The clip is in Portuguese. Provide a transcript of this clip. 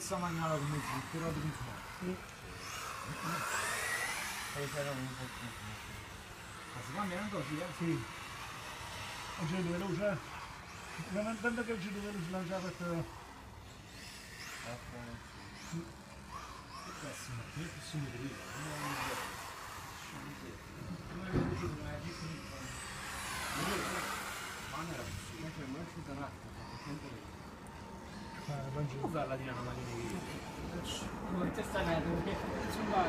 se amanhã logo muito bom, ter algo muito era um pouco bom. Assim, uma merda, dia. Sim. O geleiro já... Não já ter... Que é um dia. Não é um dia. Não é. Não é um dia. Não é um dia. Não é um dia. Não é um. Não é um dia. Não é um dia. Não é um dia. Não é um dia. Não é um dia. Não é um dia. Não é um dia. É é é é é é é é é é é é é é é é é é é non ci può fare la tirana ma di Adesso. Come te stai Insomma,